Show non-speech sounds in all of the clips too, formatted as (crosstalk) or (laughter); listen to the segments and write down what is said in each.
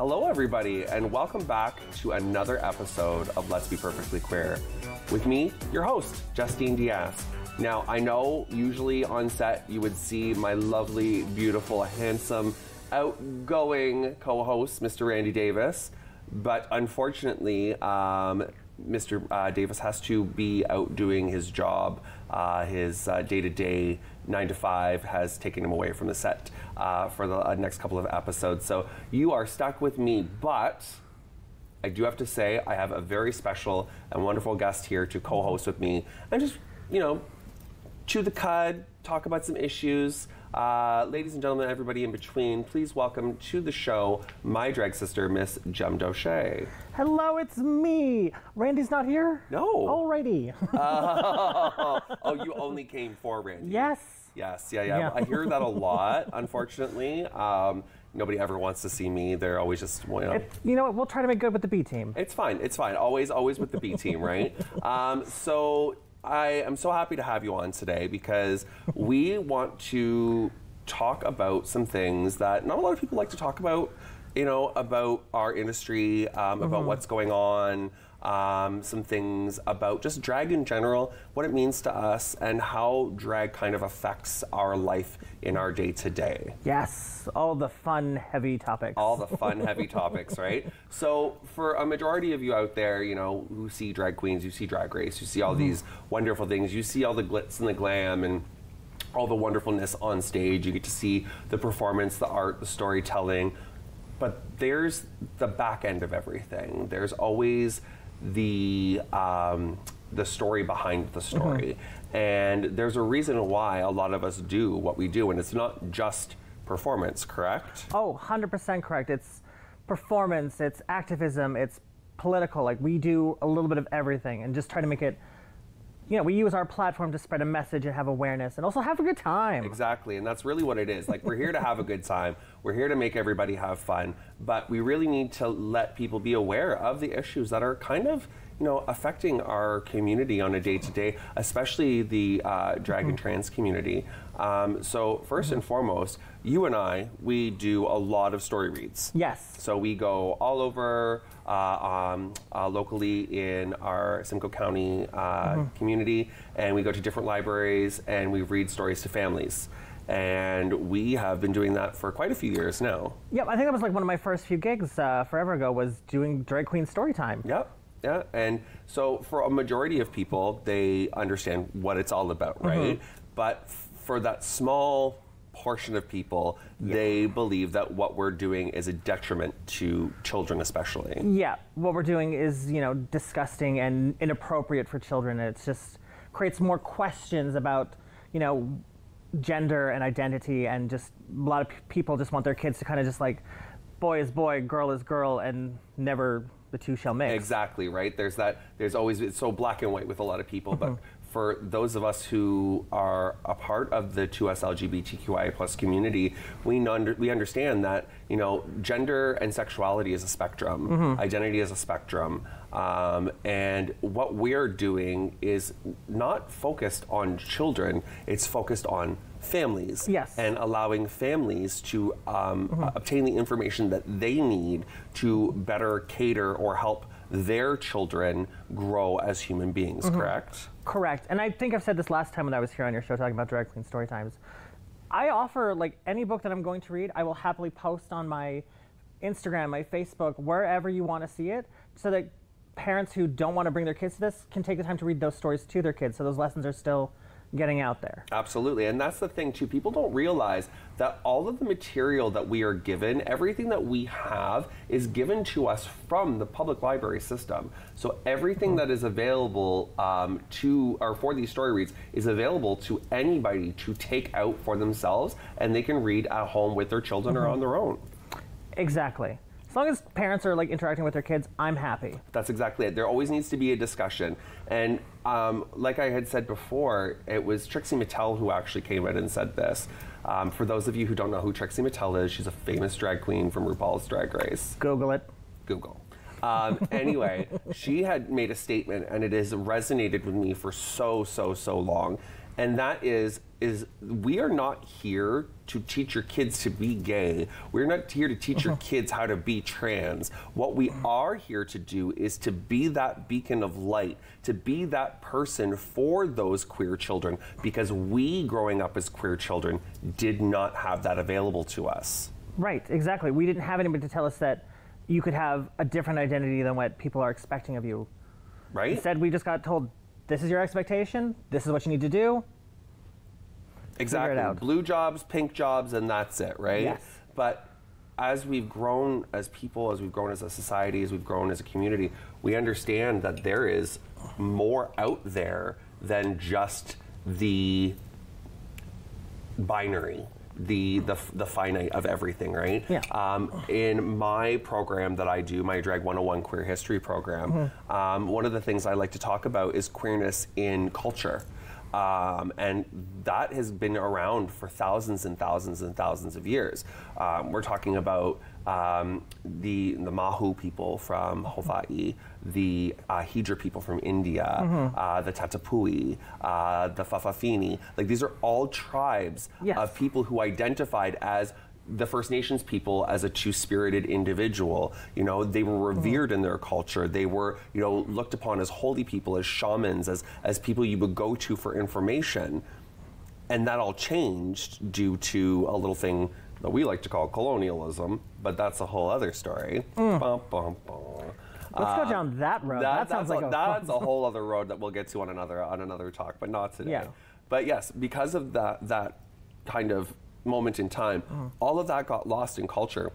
Hello, everybody, and welcome back to another episode of Let's Be Perfectly Queer. With me, your host, Justine Diaz. Now, I know usually on set you would see my lovely, beautiful, handsome, outgoing co host, Mr. Randy Davis, but unfortunately, um, Mr. Uh, Davis has to be out doing his job. Uh, his day to day, nine to five, has taken him away from the set uh, for the uh, next couple of episodes. So you are stuck with me, but I do have to say I have a very special and wonderful guest here to co host with me and just, you know, chew the cud, talk about some issues. Uh, ladies and gentlemen, everybody in between, please welcome to the show my drag sister, Miss Jemm Doshay. Hello, it's me. Randy's not here? No. Alrighty. (laughs) (laughs) Oh, you only came for Randy. yes. Yes, yeah, yeah. Yeah. I hear that a (laughs) lot, unfortunately. Um, nobody ever wants to see me. They're always just, you know, you know what? We'll try to make good with the B team. It's fine. It's fine. Always, always with the B team, right? (laughs) Um, so I am so happy to have you on today because we want to talk about some things that not a lot of people like to talk about. You know, about our industry, um, about what's going on, um, some things about just drag in general, what it means to us, and how drag kind of affects our life in our day to day Yes. All the fun, heavy topics. all the fun, (laughs) heavy topics, right? So, for a majority of you out there, you know, who see drag queens, you see drag race, you see all these wonderful things, you see all the glitz and the glam and all the wonderfulness on stage. You get to see the performance, the art, the storytelling. But there's the back end of everything. There's always the um, the story behind the story, and there's a reason why a lot of us do what we do, and it's not just performance, correct? Oh, 100% correct. It's performance, it's activism, it's political. Like, we do a little bit of everything and just try to make it, you know, we use our platform to spread a message and have awareness and also have a good time. Exactly, and that's really what it is. Like we're here to have a good time. We're here to make everybody have fun, but we really need to let people be aware of the issues that are kind of, you know, affecting our community on a day to day, especially the uh, drag and trans community. Um, so 1st and foremost, you and I, we do a lot of story reads. Yes. So we go all over uh, um, uh, locally in our Simcoe County uh, community, and we go to different libraries and we read stories to families. And we have been doing that for quite a few years now. Yep, I think that was like one of my first few gigs uh, forever ago was doing Drag Queen story time. Yep. Yeah. And so for a majority of people, they understand what it's all about, right? But f- for that small portion of people, they believe that what we're doing is a detriment to children, especially. Yeah, what we're doing is, you know, disgusting and inappropriate for children. It just creates more questions about, you know, gender and identity, and just a lot of p- people just want their kids to kind of just like, boy is boy, girl is girl, and never the two shall mix. Exactly right. There's that. There's always it's so black and white with a lot of people, but mm-hmm. For those of us who are a part of the 2S LGBTQIA plus community, we know, we understand that you know gender and sexuality is a spectrum, identity is a spectrum, um, and what we're doing is not focused on children. It's focused on families Yes. and allowing families to um, obtain the information that they need to better cater or help their children grow as human beings, correct? Correct. And I think I've said this last time when I was here on your show talking about drag queen story times. I offer like any book that I'm going to read, I will happily post on my Instagram, my Facebook, wherever you want to see it, so that parents who don't want to bring their kids to this can take the time to read those stories to their kids. So those lessons are still getting out there. Absolutely. And that's the thing, too. People don't realize that all of the material that we are given, everything that we have, is given to us from the public library system. So everything that is available um, to, or for these story reads, is available to anybody to take out for themselves, and they can read at home with their children or on their own. Exactly. As long as parents are like interacting with their kids, I'm happy. That's exactly it. There always needs to be a discussion. And um, like I had said before, it was Trixie Mattel who actually came in and said this. Um, for those of you who don't know who Trixie Mattel is, she's a famous drag queen from RuPaul's Drag Race. Google it. Google. Um, anyway, she had made a statement, and it has resonated with me for so, so, so long. And that is is we are not here to teach your kids to be gay. We're not here to teach your mm-hmm. kids how to be trans. What we mm-hmm. are here to do is to be that beacon of light, to be that person for those queer children because we growing up as queer children did not have that available to us. Right, exactly. We didn't have anybody to tell us that you could have a different identity than what people are expecting of you. Right? Instead, we just got told, this is your expectation, this is what you need to do. Exactly. out. Blue jobs, pink jobs, and that's it, right? Yes. But as we've grown as people, as we've grown as a society, as we've grown as a community, we understand that there is more out there than just the binary. The, the, the finite of everything, right? Yeah. Um, in my program that I do, my Drag 101 Queer History program, um, one of the things I like to talk about is queerness in culture. Um, and that has been around for thousands and thousands and thousands of years. Um, we're talking about um, the the Mahu people from Hawaii, the uh, Hijra people from India, uh, the Tatapui, uh, the Fa'afafine. Like these are all tribes Yes. of people who identified as the First Nations people as a two-spirited individual. You know, they were revered in their culture. They were, you know, looked upon as holy people, as shamans, as as people you would go to for information. And that all changed due to a little thing that we like to call colonialism, but that's a whole other story. Bum. Let's go uh, down that road. That, sounds like a, a that's (laughs) a whole other road that we'll get to on another on another talk, but not today. Yeah. But yes, because of that that kind of moment in time, mm. all of that got lost in culture.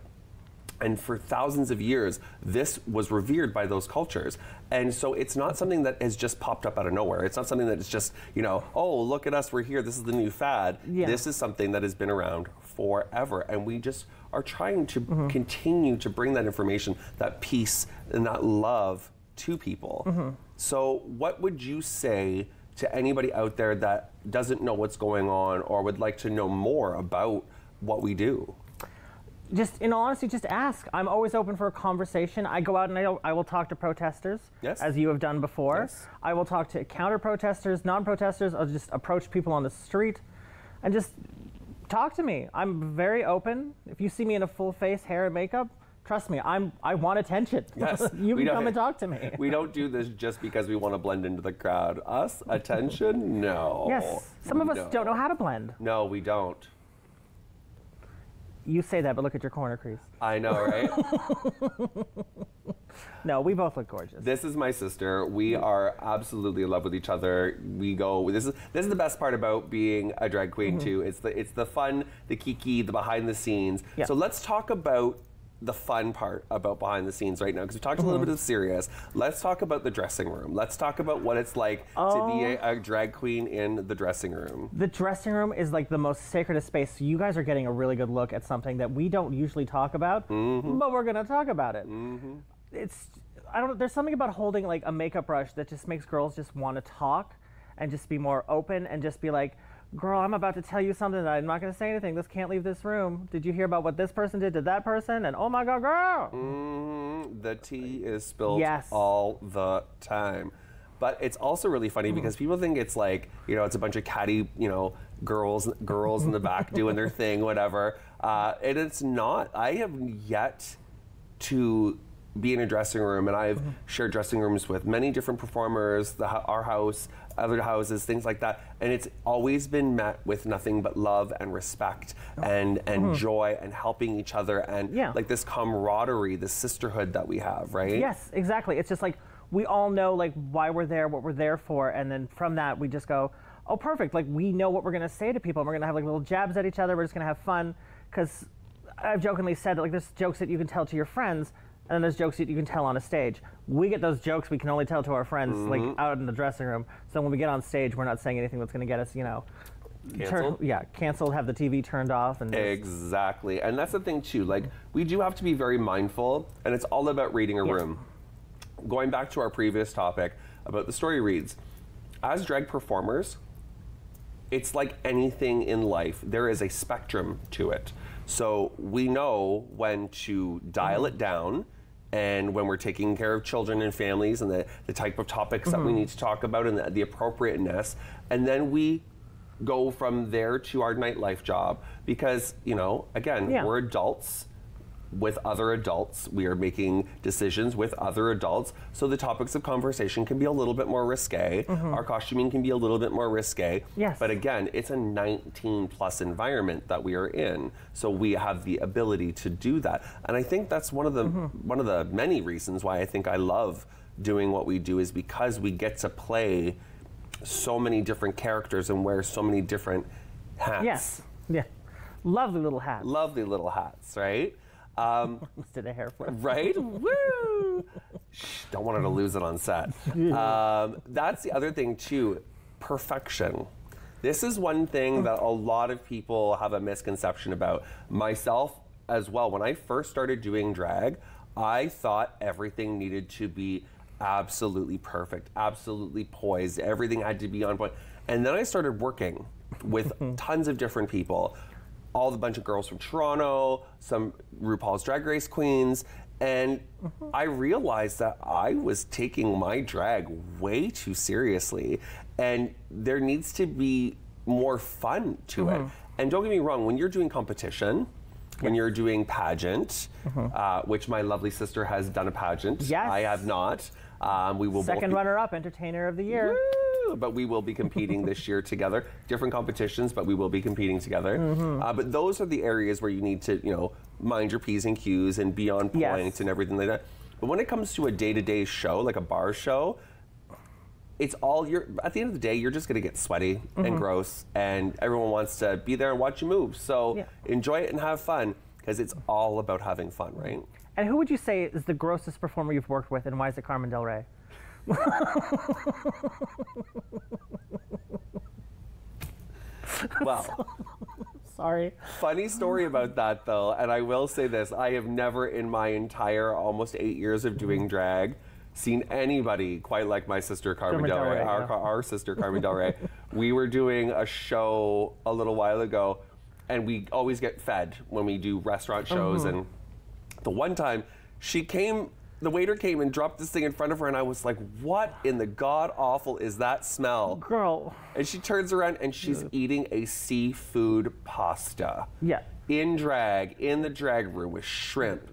And for thousands of years, this was revered by those cultures. And so it's not something that has just popped up out of nowhere. It's not something that is just, you know, oh, look at us, we're here, this is the new fad. Yeah. This is something that has been around forever. And we just are trying to mm-hmm. continue to bring that information, that peace, and that love to people. Mm-hmm. So, what would you say to anybody out there that doesn't know what's going on or would like to know more about what we do? just in all honesty, just ask. I'm always open for a conversation. I go out and I, I will talk to protesters, Yes. as you have done before. Yes. I will talk to counter protesters, non protesters. I'll just approach people on the street and just talk to me. I'm very open. If you see me in a full face, hair and makeup, trust me, I'm I want attention. (laughs) Yes, you can come and talk to me. We don't do this just because we want to blend into the crowd. Us, attention? No. yes, some of us No. don't know how to blend. No, we don't. You say that, but look at your corner crease. I know, right? (laughs) No, we both look gorgeous. This is my sister. We are absolutely in love with each other. We go. This is this is the best part about being a drag queen mm-hmm. too. It's the it's the fun, the kiki, the behind the scenes. Yeah. So let's talk about the fun part about behind the scenes right now because we talked a little mm-hmm. bit of serious. Let's talk about the dressing room. Let's talk about what it's like to be a, um, a drag queen in the dressing room. The dressing room is like the most sacred of space. You guys are getting a really good look at something that we don't usually talk about, mm-hmm. but we're gonna talk about it. Mm-hmm. It's I don't. Know. There's something about holding like a makeup brush that just makes girls just want to talk and just be more open and just be like, "Girl, I'm about to tell you something that I'm not gonna say anything. This can't leave this room. Did you hear about what this person did to that person? And oh my god, girl!" Mm, the tea is spilled Yes. all the time. But it's also really funny because people think it's like, you know, it's a bunch of catty, you know, girls girls in the back (laughs) doing their thing, whatever. Uh, and it's not. I have yet to be in a dressing room, and I've mm-hmm. shared dressing rooms with many different performers, the, our house, other houses, things like that, and it's always been met with nothing but love and respect oh. and and mm-hmm. joy and helping each other and Yeah. like this camaraderie, this sisterhood that we have, right? Yes, exactly. It's just like we all know like why we're there, what we're there for, and then from that we just go, oh, perfect. Like we know what we're gonna say to people. and We're gonna have like little jabs at each other. We're just gonna have fun because I've jokingly said that like there's jokes that you can tell to your friends, and then there's jokes that you can tell on a stage. We get those jokes we can only tell to our friends like mm-hmm. out in the dressing room. So when we get on stage, we're not saying anything that's gonna get us, you know. Canceled? yeah, canceled. Have the TV turned off, and Exactly. And that's the thing too. Like we do have to be very mindful and it's all about reading a Yeah. room. Going back to our previous topic about the story reads, as drag performers, it's like anything in life. There is a spectrum to it. So we know when to dial mm-hmm. it down and when we're taking care of children and families and the, the type of topics that we mm-hmm. need to talk about and the, the appropriateness. And then we go from there to our nightlife job because you know again Yeah. we're adults with other adults we are making decisions with other adults so the topics of conversation can be a little bit more risque our costuming can be a little bit more risque Mm-hmm. Yes. but again it's a 19 plus environment that we are in so we have the ability to do that and i think that's one of the Mm-hmm. one of the many reasons why i think i love doing what we do is because we get to play so many different characters and wear so many different hats Yes. Yeah. Lovely little hats. lovely little hats right um, Let's did a hair flip. right? Woo! Shh, don't want her to lose it on set. Um, that's the other thing too, perfection. This is one thing that a lot of people have a misconception about. Myself as well. When I first started doing drag, I thought everything needed to be absolutely perfect, absolutely poised. Everything had to be on point. And then I started working with (laughs) tons of different people all the bunch of girls from Toronto, some RuPaul's Drag Race queens, and I realized that I was taking my drag way too seriously, and there needs to be more fun to it. And don't get me wrong, when you're doing competition, when you're doing pageant, uh, which my lovely sister has done a pageant, Yes. I have not. Um, we will Second runner-up, entertainer of the year. Woo! But we will be competing this year together. Different competitions, but we will be competing together. Mm-hmm. Uh, but those are the areas where you need to, you know, mind your p's and q's and be on point Yes. and everything like that. But when it comes to a day-to-day show, like a bar show, it's all you're. At the end of the day, you're just gonna get sweaty and gross, and everyone wants to be there and watch you move. So Yeah. enjoy it and have fun because it's all about having fun, right? And who would you say is the grossest performer you've worked with, and why is it Carmen Del Rey? (laughs) Well. Sorry. Funny story about that though, and I will say this: I have never, in my entire almost eight years of doing drag, seen anybody quite like my sister Carmen Carmen Del Del Rey. Rey, Our, yeah. our sister Carmen Del Rey. (laughs) We were doing a show a little while ago, and we always get fed when we do restaurant shows. Mm-hmm. And the one time, she came. The waiter came and dropped this thing in front of her, and I was like, "What in the god awful is that smell?" Girl. And she turns around and she's eating a seafood pasta. Yeah. In drag, in the drag room with shrimp,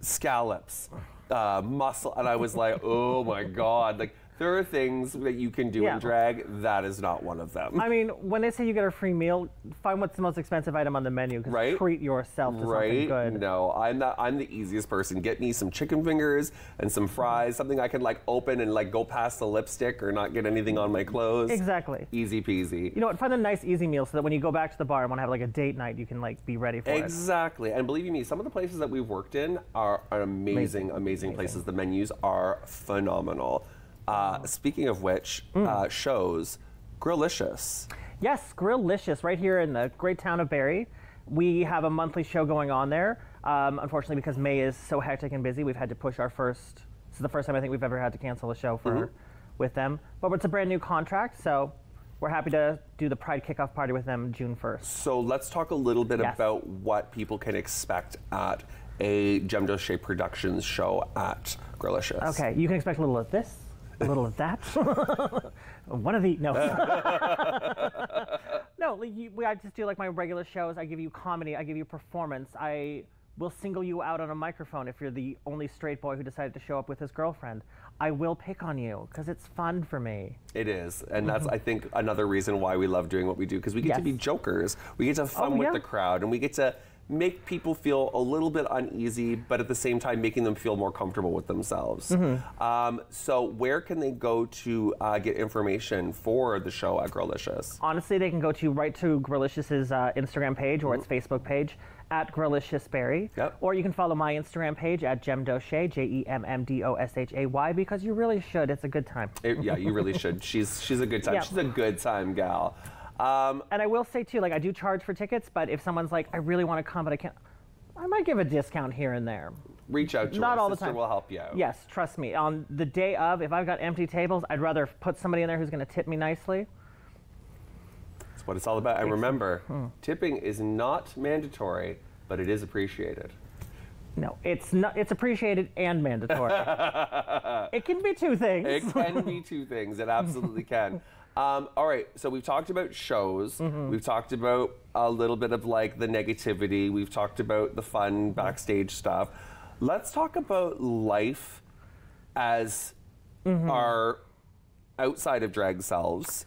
scallops, uh, mussel. And I was like, oh my God. Like, there are things that you can do Yeah. in drag. That is not one of them. I mean, when they say you get a free meal, find what's the most expensive item on the menu. Right? Treat yourself to something Right? good. No, I'm not. I'm the easiest person. Get me some chicken fingers and some mm-hmm. fries, something I can like open and like go past the lipstick or not get anything on my clothes. Exactly. Easy peasy. You know what? Find a nice, easy meal so that when you go back to the bar and want to have like a date night, you can like be ready for it. Exactly. And believe you me, some of the places that we've worked in are, are amazing, amazing, places. The menus are phenomenal. Uh, speaking of which, Mm. uh, shows, Grillicious. Yes, Grillicious, right here in the great town of Barrie. We have a monthly show going on there. Um, unfortunately, because May is so hectic and busy, we've had to push our first. This is the first time I think we've ever had to cancel a show for with them. But it's a brand new contract, so we're happy to do the Pride kickoff party with them June 1st. So let's talk a little bit Yes. about what people can expect at a Jemm Doshay Productions show at Grillicious. Okay, you can expect a little of this, a little of that, (laughs) one of the no. (laughs) no, like you, we, I just do like my regular shows. I give you comedy. I give you performance. I will single you out on a microphone if you're the only straight boy who decided to show up with his girlfriend. I will pick on you because it's fun for me. It is, and that's I think another reason why we love doing what we do because we get to be jokers. We get to have fun Oh, with yeah. the crowd, and we get to make people feel a little bit uneasy, but at the same time making them feel more comfortable with themselves. Mm-hmm. Um, so, where can they go to uh, get information for the show at Grillicious? Honestly, they can go to right to Grillicious's uh, Instagram page or its Facebook page at Grilliciousberry. Yep. Or you can follow my Instagram page at Jemm Doshay, J E M M D O S H A Y, because you really should. It's a good time. It- yeah, you really (laughs) should. She's she's a good time. Yeah. She's a good time gal. Um, And I will say too, like I do charge for tickets, but if someone's like, I really want to come, but I can't, I might give a discount here and there. reach out to Not all the Sister time. will help you out. Yes, trust me. On the day of, if I've got empty tables, I'd rather put somebody in there who's going to tip me nicely. That's what it's all about. And remember, Hmm. tipping is not mandatory, but it is appreciated. No, it's not. It's appreciated and mandatory. (laughs) it can be two things. It can be two things. It absolutely can. (laughs) Um, all right, so we've talked about shows. We've talked about a little bit of like the negativity. We've talked about the fun backstage stuff. Let's talk about life as our outside of drag selves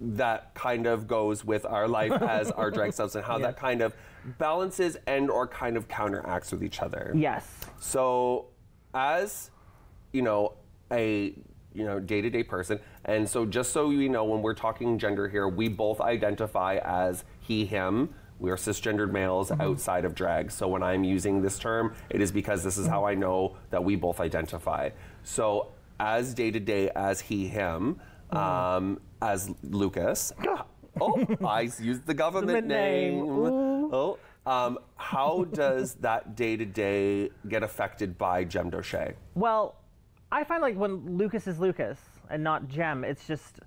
that kind of goes with our life (laughs) as our drag selves and how that kind of balances and or kind of counteracts with each other. Yes. So, as you know, a you know day-to-day person, and so just so you know, when we're talking gender here, we both identify as he/him. We are cisgendered males outside of drag. So when I'm using this term, it is because this is how I know that we both identify. So as day-to-day as he/him, um, as Lucas. (laughs) Oh, I used the government Government name. name. Oh, um, how does that day to day get affected by Jemm Doshay? Well, I find like when Lucas is Lucas and not Jem, it's just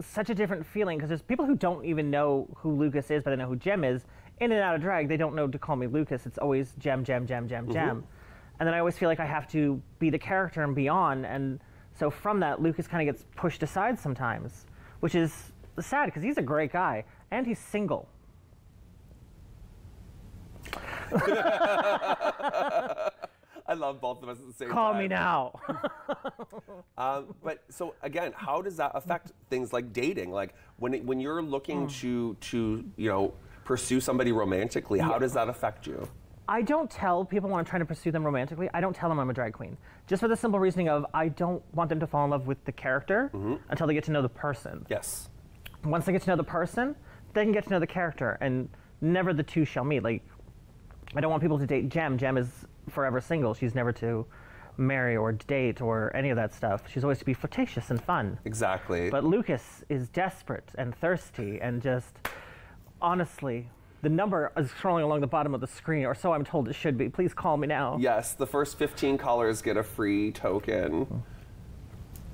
such a different feeling because there's people who don't even know who Lucas is, but they know who Jem is. In and out of drag, they don't know to call me Lucas. It's always Jem, Jem, Jem, Jem, mm-hmm. Jem. And then I always feel like I have to be the character and be on. And so from that, Lucas kind of gets pushed aside sometimes, which is sad because he's a great guy and he's single. (laughs) (laughs) I love both of us at the same Call time. me now. (laughs) Um, but so again, how does that affect things like dating? Like when it, when you're looking to to you know pursue somebody romantically, how does that affect you? I don't tell people when I'm trying to pursue them romantically, I don't tell them I'm a drag queen. Just for the simple reasoning of I don't want them to fall in love with the character until they get to know the person. Yes. Once they get to know the person, they can get to know the character, and never the two shall meet. Like, I don't want people to date Jem. Jem is forever single. She's never to marry or date or any of that stuff. She's always to be flirtatious and fun. Exactly. But Lucas is desperate and thirsty and just honestly, the number is scrolling along the bottom of the screen, or so I'm told it should be. Please call me now. yes, the first 15 callers get a free token.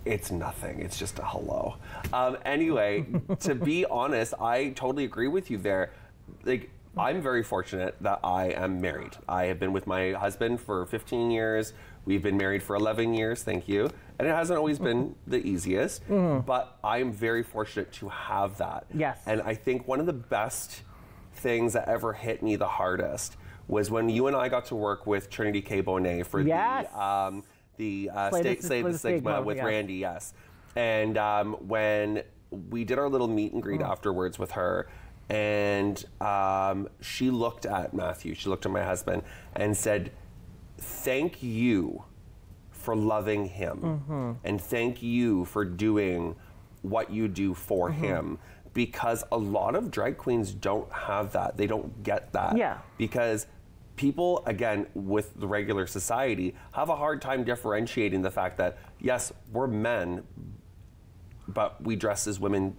It's nothing. It's just a hello. Um, anyway, to be honest, I totally agree with you there. Like, I'm very fortunate that I am married. I have been with my husband for 15 years. We've been married for 11 years, thank you. And it hasn't always been the easiest, but I am very fortunate to have that. Yes. And I think one of the best things that ever hit me the hardest was when you and I got to work with Trinity K. Bonet for Yes. the um, the uh, Slay the- State Slay Slay the the Stigma, Stigma, with yes. Randy, yes. And um, when we did our little meet and Mm. greet afterwards with her, and um, she looked at Matthew, she looked at my husband, and said, "Thank you for loving him, Mm-hmm. and thank you for doing what you do for Mm-hmm. him." Because a lot of drag queens don't have that. They don't get that. Yeah. Because people, again, with the regular society, have a hard time differentiating the fact that, yes, we're men, but we dress as women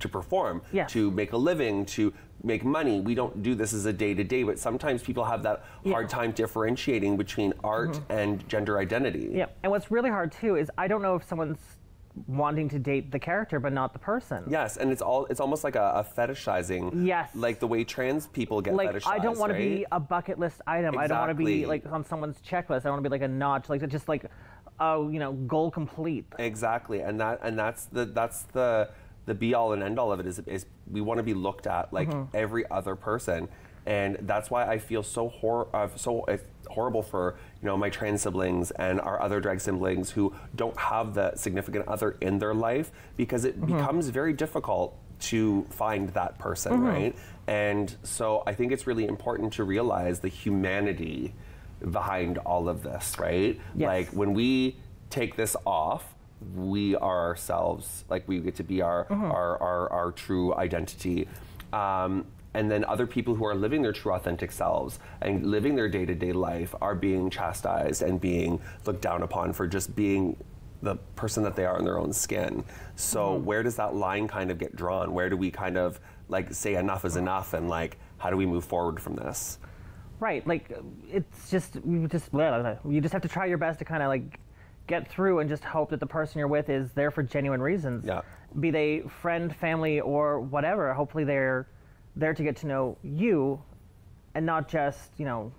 to perform, Yes. to make a living, to make money. We don't do this as a day to day, but sometimes people have that hard time differentiating between art and gender identity. Mm-hmm. Yeah, and what's really hard too is I don't know if someone's wanting to date the character but not the person. Yes, and it's all it's almost like a, a fetishizing. Yes. Like the way trans people get Like fetishized. I don't want to be a bucket list item. I don't want to be like on someone's checklist. I want to be like a notch, like just like, oh, you know, goal complete. Exactly, and that and that's the that's the the be all and end all of it is is we want to be looked at like Mm-hmm. every other person, and that's why I feel so hor- uh, so uh, horrible for you know my trans siblings and our other drag siblings who don't have the significant other in their life because it Mm-hmm. becomes very difficult to find that person, Mm-hmm. right? And so I think it's really important to realize the humanity behind all of this, right? Yes. Like when we take this off, we are ourselves. Like we get to be our our, our, our true identity. Um, and then other people who are living their true authentic selves and living their day to day life are being chastised and being looked down upon for just being the person that they are in their own skin. So where does that line kind of get drawn? Where do we kind of like say enough is enough and like how do we move forward from this? Right, like it's just you just blah, blah, blah. you just have to try your best to kind of like get through and just hope that the person you're with is there for genuine reasons. Yeah. Be they friend, family, or whatever. Hopefully they're there to get to know you, and not just you know,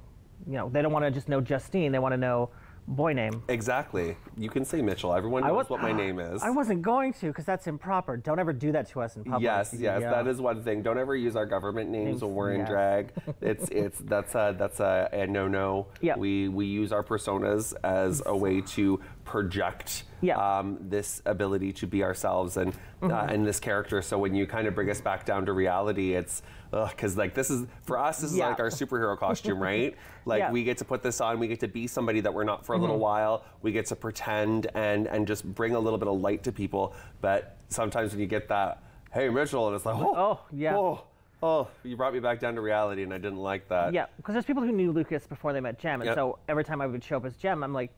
you know they don't want to just know Justine. They want to know boy name. Exactly. You can say Mitchell. Everyone knows was- what my (gasps) name is. I wasn't going to because that's improper. Don't ever do that to us in public. Yes, yes, Yeah. that is one thing. Don't ever use our government names when we're in yes. drag. (laughs) It's it's that's a that's a, a no no. Yeah. We we use our personas as a way to project Yeah. Mm-hmm. um, this ability to be ourselves and uh, and this character. So when you kind of bring us back down to reality, it's because like this is for us this is Yeah. like our superhero costume, (laughs) right? Like Yeah. Mm-hmm. we get to put this on, we get to be somebody that we're not for a little while. We get to pretend and and just bring a little bit of light to people. But sometimes when you get that, hey Mitchell, and it's like, oh, Oh, yeah. oh, oh, you brought me back down to reality, and I didn't like that. Yeah, because there's people who knew Lucas before they met Jem, and Yep. so every time I would show up as Jem, I'm like,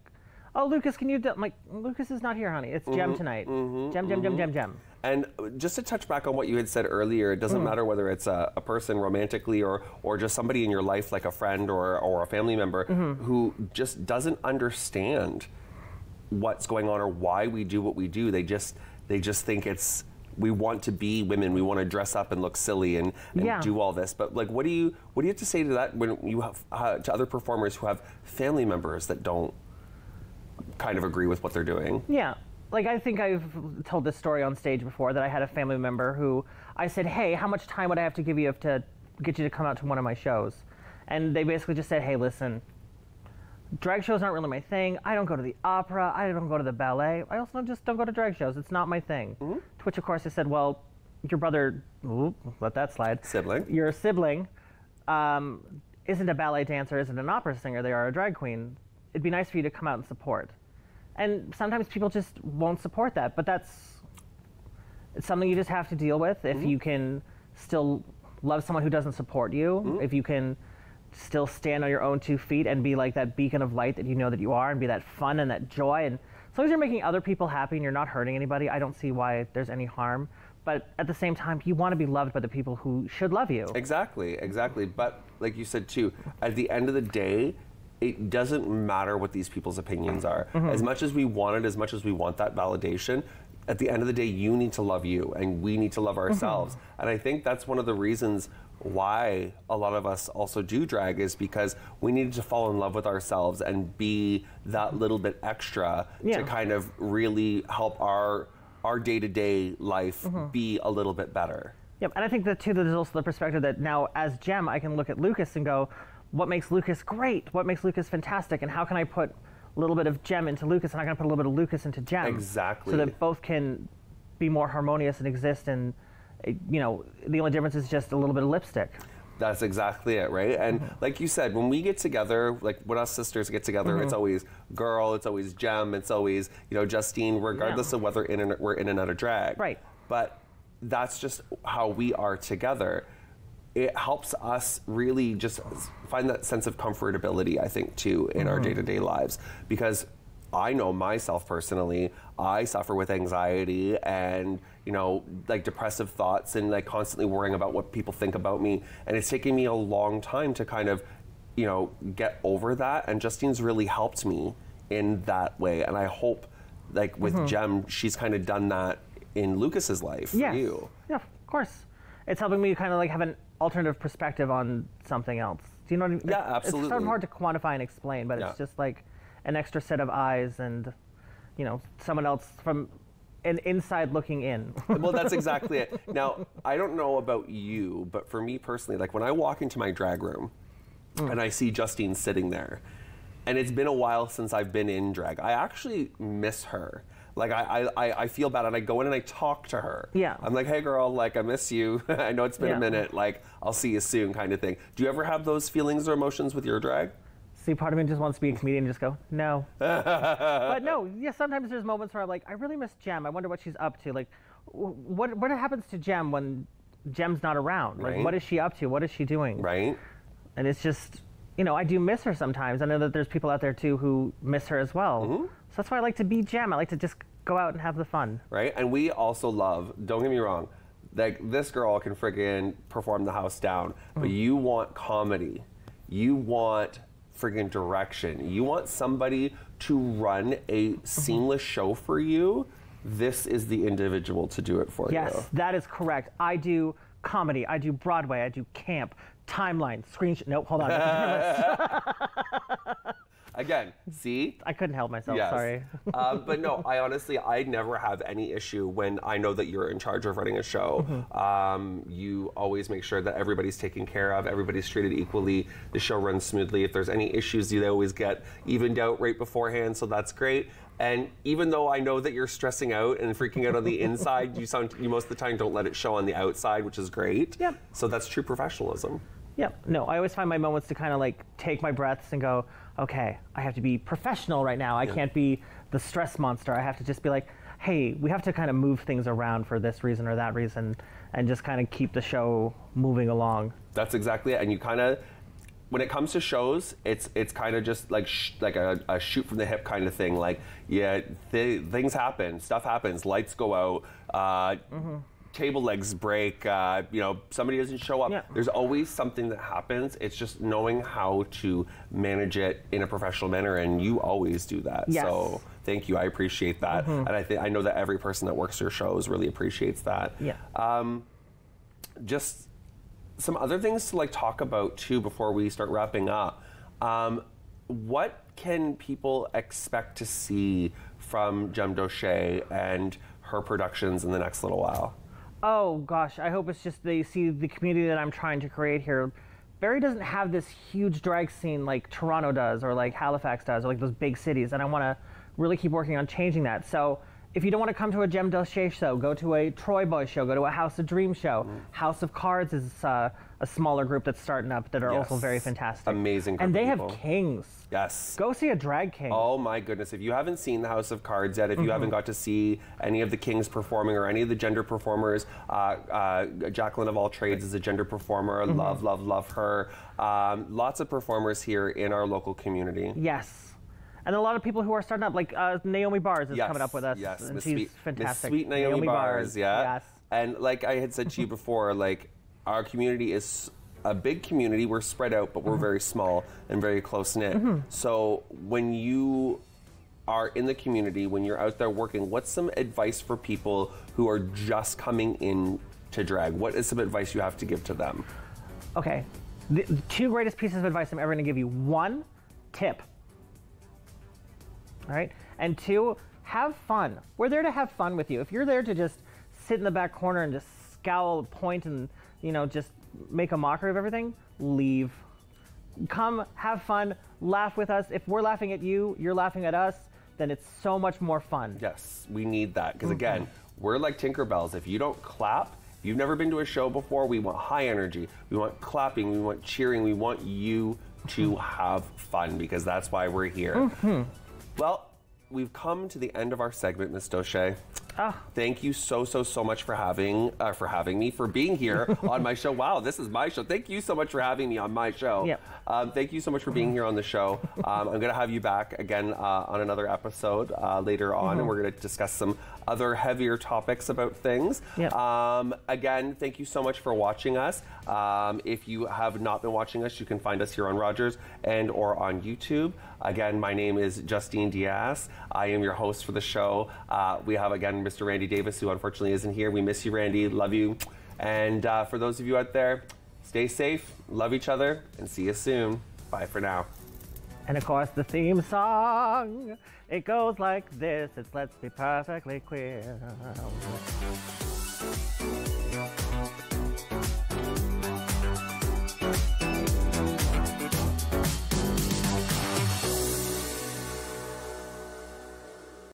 "Oh, Lucas, can you?" Do-? I'm like, "Lucas is not here, honey. It's Mm-hmm, Jem tonight. Jem, Jem, Jem, Jem, Jem." And just to touch back on what you had said earlier, it doesn't Mm. matter whether it's a, a person romantically or, or just somebody in your life, like a friend or, or a family member, Mm-hmm. who just doesn't understand what's going on or why we do what we do. They just they just think it's we want to be women. We want to dress up and look silly and, and Yeah. do all this. But like, what do you what do you have to say to that when you have uh, to other performers who have family members that don't kind of agree with what they're doing? Yeah. Like I think I've told this story on stage before that I had a family member who I said, "Hey, how much time would I have to give you to get you to come out to one of my shows?" And they basically just said, "Hey, listen, drag shows aren't really my thing. I don't go to the opera. I don't go to the ballet. I also just don't go to drag shows. It's not my thing." To which, of course, I said, "Well, your brother, oop, let that slide. Sibling. Your sibling um, isn't a ballet dancer, isn't an opera singer. They are a drag queen. It'd be nice for you to come out and support." And sometimes people just won't support that, but that's it's something you just have to deal with. If mm-hmm. you can still love someone who doesn't support you, mm-hmm. if you can still stand on your own two feet and be like that beacon of light that you know that you are, and be that fun and that joy, and as long as you're making other people happy and you're not hurting anybody, I don't see why there's any harm. But at the same time, you want to be loved by the people who should love you. Exactly, exactly. But like you said too, at the end of the day, it doesn't matter what these people's opinions are. Mm-hmm. As much as we want it, as much as we want that validation, at the end of the day, you need to love you and we need to love mm-hmm. ourselves. And I think that's one of the reasons why a lot of us also do drag is because we need to fall in love with ourselves and be that little bit extra Yeah. to kind of really help our our day-to-day life mm-hmm. be a little bit better. Yep, and I think that too, there's also the perspective that now as Jem, I can look at Lucas and go, what makes Lucas great? What makes Lucas fantastic? And how can I put a little bit of gem into Lucas and how can I put a little bit of Lucas into gem? Exactly. So that both can be more harmonious and exist and, uh, you know, the only difference is just a little bit of lipstick. That's exactly it, right? And like you said, when we get together, like when us sisters get together, it's always girl, it's always gem, it's always you know Justine, regardless Yeah. of whether in and, we're in and out of drag. Right. But that's just how we are together. It helps us really just find that sense of comfortability, I think, too, in our day to day lives. Because I know myself personally, I suffer with anxiety and, you know, like depressive thoughts and like constantly worrying about what people think about me. And it's taken me a long time to kind of, you know, get over that. And Justine's really helped me in that way. And I hope, like with mm-hmm. Jem, she's kind of done that in Lucas's life for you. Yeah, of course. It's helping me kind of like have an alternative perspective on something else. Do you know what I mean? Yeah, It's- It's sort of hard to quantify and explain, but Yeah. it's just like an extra set of eyes and, you know, someone else from an inside looking in. (laughs) well, that's exactly it. Now, I don't know about you, but for me personally, like when I walk into my drag room mm. and I see Justine sitting there, and it's been a while since I've been in drag, I actually miss her. Like I, I, I- feel bad, and I go in and I talk to her. Yeah. I'm like, hey girl, like I miss you. (laughs) I know it's been Yeah. a minute. Like I'll see you soon, kind of thing. Do you ever have those feelings or emotions with your drag? See, part of me just wants to be a comedian and just go, no. (laughs) but no, yeah, sometimes there's moments where I'm like, I really miss Jem. I wonder what she's up to. Like, wh- what what happens to Jem when Jem's not around? Like, Right. what is she up to? What is she doing? Right. And it's just, you know, I do miss her sometimes. I know that there's people out there too who miss her as well. Mm-hmm. So that's why I like to be jam. I like to just go out and have the fun. right? And we also love, don't get me wrong, like this girl can friggin' perform the house down, but you want comedy. You want friggin' direction. You want somebody to run a seamless show for you. This is the individual to do it for Yes, you. Yes, that is correct. I do comedy. I do Broadway. I do camp, timeline, screen. Sh- nope, hold on. (laughs) Again, see? I couldn't help myself. Yes. Sorry. uh, but no, I honestly, I never have any issue when I know that you're in charge of running a show. Mm-hmm. Um, you always make sure that everybody's taken care of, everybody's treated equally, the show runs smoothly. If there's any issues, you always get evened out right beforehand, so that's great. And even though I know that you're stressing out and freaking out on the inside, you sound you most of the time don't let it show on the outside, which is great. Yep. So that's true professionalism. Yep. No, I always find my moments to kind of like take my breaths and go, okay, I have to be professional right now. I can't be the stress monster. I have to just be like, hey, we have to kind of move things around for this reason or that reason and just kind of keep the show moving along. That's exactly it. And you kind of, when it comes to shows, it's it's kind of just like sh- like a, a shoot from the hip kind of thing. Like, yeah, th- things happen, stuff happens, lights go out, uh, table legs break, uh, you know, somebody doesn't show up. Yeah. There's always something that happens. It's just knowing how to manage it in a professional manner, and you always do that. Yes. So thank you. I appreciate that, and I think I know that every person that works your shows really appreciates that Yeah. just some other things to like talk about too before we start wrapping up. Um, what can people expect to see from Jemm Doshay and her productions in the next little while? Oh gosh, I hope it's just they see the community that I'm trying to create here. Barrie doesn't have this huge drag scene like Toronto does or like Halifax does or like those big cities, and I want to really keep working on changing that. So if you don't want to come to a Jemm Doshay show, go to a Troy Boy show, go to a House of Dream show. House of Cards is uh, a smaller group that's starting up that are also very fantastic. Amazing group And they have kings. Yes. Go see a drag king. Oh my goodness. If you haven't seen the House of Cards yet, if Mm-hmm. you haven't got to see any of the Kings performing or any of the gender performers, uh, uh, Jacqueline of All Trades is a gender performer. Mm-hmm. Love, love, love her. Um, lots of performers here in our local community. Yes. And a lot of people who are starting up, like uh, Naomi Bars is Yes, coming up with us. Yes, and Miss she's Sweet, fantastic. Sweet Naomi, Bars, yeah. Yes. And like I had said to you before, like our community is a big community. We're spread out, but we're very small and very close knit. So when you are in the community, when you're out there working, what's some advice for people who are just coming in to drag? What is some advice you have to give to them? Okay. The, the two greatest pieces of advice I'm ever going to give you. One, tip. All right. And two, have fun. We're there to have fun with you. If you're there to just sit in the back corner and just scowl, point, and you know just make a mockery of everything, leave. Come, have fun, laugh with us. If we're laughing at you, you're laughing at us. Then it's so much more fun. Yes, we need that because mm-hmm. again, we're like Tinkerbells. If you don't clap, if you've never been to a show before, we want high energy. We want clapping. We want cheering. We want you to mm-hmm. have fun because that's why we're here. Mm-hmm. Well, we've come to the end of our segment, Miss Doshay. Thank you so so so much for having uh, for having me for being here (laughs) on my show. Wow, this is my show. Thank you so much for having me on my show. Yep. Um, thank you so much for being here on the show. Um, I'm going to have you back again uh, on another episode uh, later on, and we're going to discuss some other heavier topics about things. Yep. Um, again, thank you so much for watching us. Um, if you have not been watching us, you can find us here on Rogers and or on YouTube. Again, my name is Justine Diaz. I am your host for the show. Uh, we have again Mr. Randy Davis, who unfortunately isn't here. We miss you, Randy. Love you. And uh, for those of you out there, stay safe, love each other, and see you soon. Bye for now. And of course, the theme song, it goes like this. It's Let's Be Perfectly Queer.